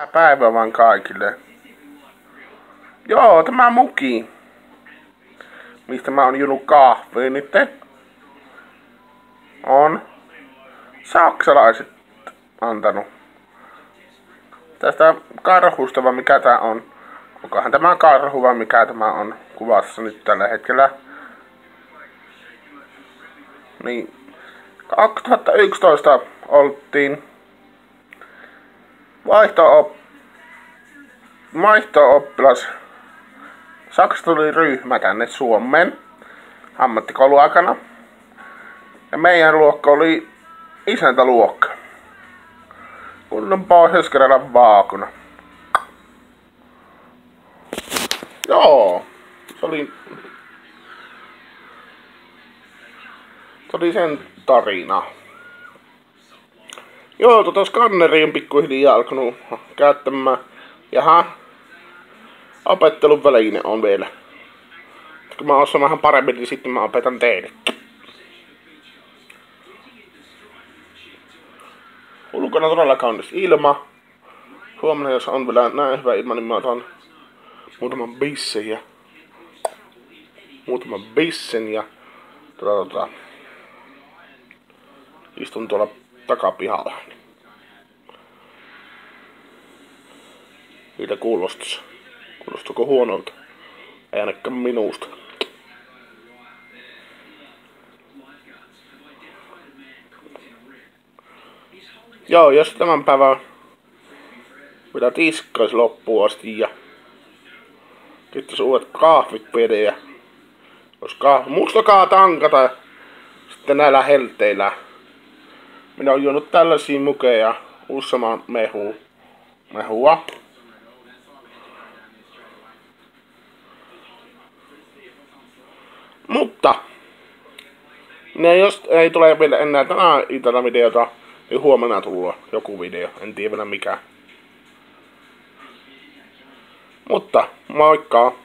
Hyvää päivää vaan kaikille. Joo, tämä muki. Mistä mä oon juonut kahvia nyt. On saksalaiset antanut. Tästä karhusta vai mikä tää on. Onkohan tämä karhu vai mikä tämä on kuvassa nyt tällä hetkellä. Niin 2011 oltiin vaihto vaihto-oppilas. Saksasta tuli ryhmä tänne Suomeen ammattikouluaikana. Ja meidän luokka oli isäntäluokka. Kunnon pohjois vaakuna. Joo, se oli... Se oli sen tarina. Joo, tota skanneri on pikkuhiljaa alkanut käyttämään. Jaha. Opettelun väline on vielä. Kun mä osaan vähän paremmin, niin sitten mä opetan teille. Ulkona todella kaunis ilma. Huomenna jos on vielä näin hyvä ilma, niin mä otan muutaman bissen ja muutaman bissen ja tota, tota, istun tuolla takapihalla. Miltä kuulostus? Kuulostuko huonolta? Ei ainakaan minusta. Joo, jos tämän päivän mitä tiskais loppuun asti ja sitten uudet kahvit pidä. Koska mustakaa tankata sitten näillä helteillä. Minä olen juonut tällaisia mukeja useamman mehu, mehua. Mutta ne jos ei tule vielä enää tänä iltana videota, niin huomenna tulla joku video. En tiedä vielä mikä. Mutta moikka!